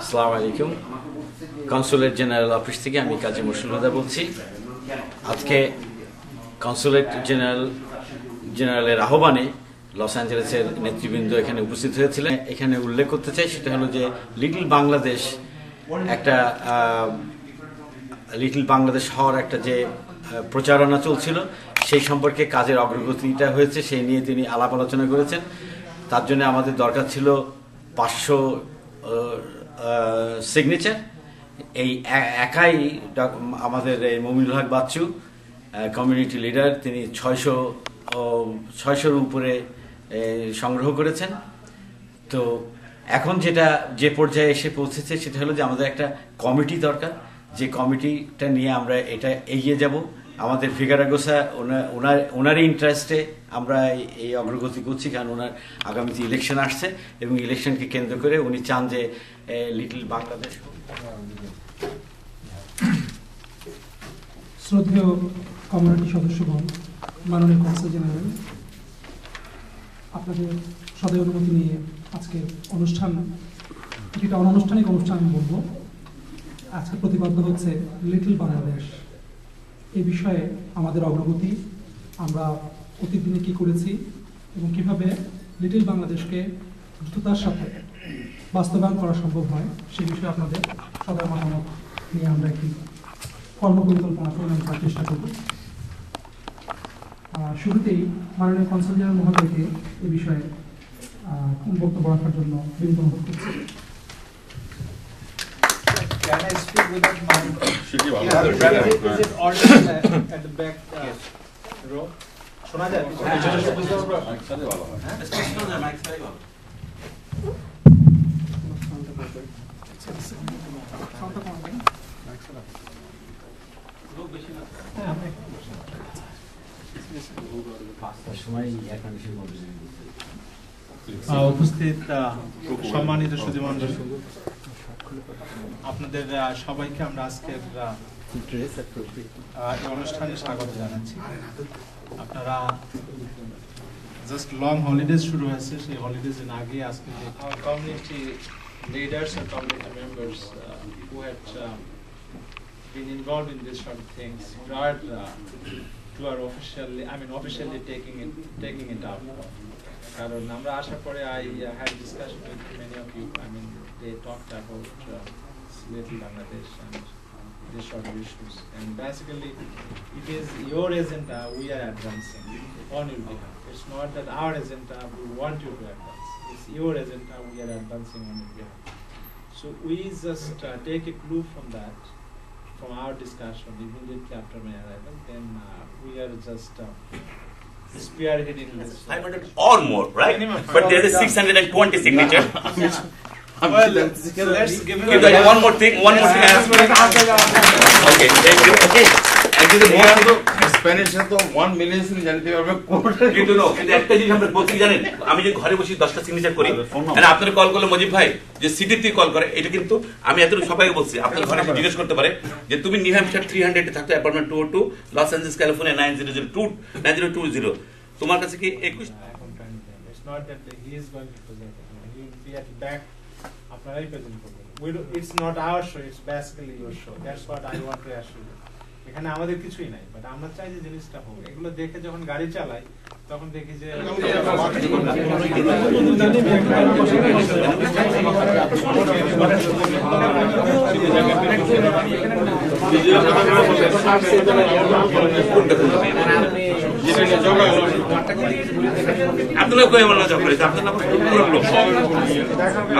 আসসালামু আলাইকুম। Consulate general office থেকে আমি কাজী মসুল বলছি। আজকে কনসুলেট জেনারেল, জেনারেলের আহ্বানে লস অ্যাঞ্জেলেসের নেতৃবৃন্দ এখানে উপস্থিত হয়েছিলেন। এখানে উল্লেখ করতে চাই সেটা হলো যে, লিটল বাংলাদেশ একটা লিটল বাংলাদেশ হওয়ার একটা যে প্রচারণা চলছিল, সেই সম্পর্কে কাজের অগ্রগতিটা হয়েছে, সেই নিয়ে তিনি আলাপ আলোচনা করেছেন। তার জন্য আমাদের দরকার ছিল পাঁচশো সিগনেচার এই একাই আমাদের এই মমিনুল হক বাচ্চু কমিউনিটি লিডার তিনি ছয়শো ছয়শোর উপরে সংগ্রহ করেছেন। তো এখন যেটা, যে পর্যায়ে এসে পৌঁছেছে সেটা হলো যে আমাদের একটা কমিটি দরকার। যে কমিটিটা নিয়ে আমরা এটা এগিয়ে যাব। আমাদের ফিগারাগোসা ওনার ওনার ইন্টারেস্টে আমরা এই- অগ্রগতি করছি, কারণ ওনার আগামীতে ইলেকশন আসছে এবং ইলেকশনকে কেন্দ্র করে উনি চান যে লিটল বাংলাদেশ শ্রদ্ধেয় কমিউনিটি সদস্যগণ, মাননীয় কনসাল জেনারেল আপনাদের সদয় অনুমতি নিয়ে আজকে অনুষ্ঠান কিছুটা অনানুষ্ঠানিক অনুষ্ঠান বলব। আজকে প্রতিপাদ্য হচ্ছে লিটল বাংলাদেশ এই বিষয়ে আমাদের অগ্রগতি, আমরা অতীত কি করেছি এবং কীভাবে লিটিল বাংলাদেশকে দ্রুততার সাথে বাস্তবায়ন করা সম্ভব হয়, সে বিষয়ে আপনাদের সদয় মতামত নিয়ে আমরা একটি কর্মপরিকল্পনা প্রণয়ন করার চেষ্টা করব। শুরুতেই মাননীয় কনসাল জেনারেল মহোদয়কে এ বিষয়ে বক্তব্য রাখার জন্য বিনীত অনুরোধ করছি। Can I speak without mic? সেটি ভালো Yeah, is it- is it audible at at the back uh, row? শোনা যায় হয়। উপস্থিত সম্মানিত সুধীমণ্ডলী আপনাদের সবাইকে আমরা আজকের এই অনুষ্ঠানে স্বাগত জানাচ্ছি আপনারা জাস্ট লং হলিডেজ শুরু হয়েছে সেই হলিডেজ এর আগে আজকে community leaders and community members uh, who had um, been involved in this sort of things prior uh, to our officially, I mean officially taking it, taking it up. কারণ আমরা আসার পরে I uh, had discussion with many of you, I mean they talked about uh, Little Bangladesh and this sort of issues. And basically, it is your agenda we are advancing on your behalf. It's not that our agenda we want you to advance. It's your agenda we are advancing on your behalf. So we just uh, take a clue from that, from our discussion immediately after my arrival. Then uh, we are just uh, spearheading this. 500 or more, right? But there is 620 signature. well, let's give, give that one more thing. One more thing. okay, thank you. Okay, thank you. স্প্যানিশে তো one million জানতে পারবে কিন্তু কিন্তু একটা জিনিস আমরা বলতে জানেন আমি যে ঘরে বসে দশটা সিগনেচার করি মানে আপনার কল করলে মজিব ভাই যে সিটি থেকে কল করে এটা কিন্তু আমি এত সবাইকে বলছি আপনার ঘরে এসে জিজ্ঞেস করতে পারে যে তুমি নিউ হ্যাম্পশায়ার থ্রি হান্ড্রেড থাকতো apartment two two Los Angeles California nine zero zero two nine zero two zero তোমার কাছে কি একুশ. আপনারাই প্রেজেন্ট করবেন show, it's basically your show. That's what I want to assure you. এখানে আমাদের কিছুই নাই বাট আমরা চাই যে জিনিসটা হোক এগুলো দেখে যখন গাড়ি চালাই তখন দেখি যে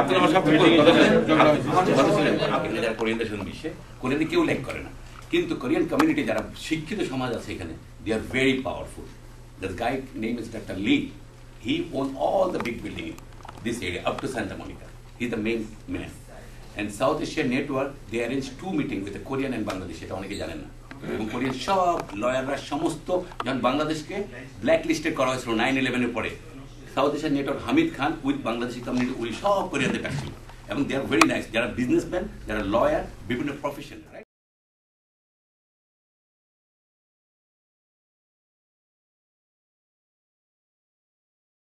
আপনারা আপনি কেউ লেখ করে না কিন্তু কোরিয়ান কমিউনিটি যারা শিক্ষিত সমাজ আছে এখানে they are very powerful the guy name is doctor Lee he own all the big building in this area up to Santa Monica he the main man and South Asian network they arrange to meeting with Korean and Bangladesh এটা অনেকে জানেন না। এবং Korean সব লয়াররা সমস্ত যখন বাংলাদেশকে black listed করা হয়েছিল নাইন ইলেভেনের পরে। South Asian network Hamid Khan with Bangladeshi community উনি সব কোরিয়ানদের ডাকছিল এবং দে আর ভেরি নাইস যারা বিজনেসম্যান যারা লয়ার বিভিন্ন প্রফেশন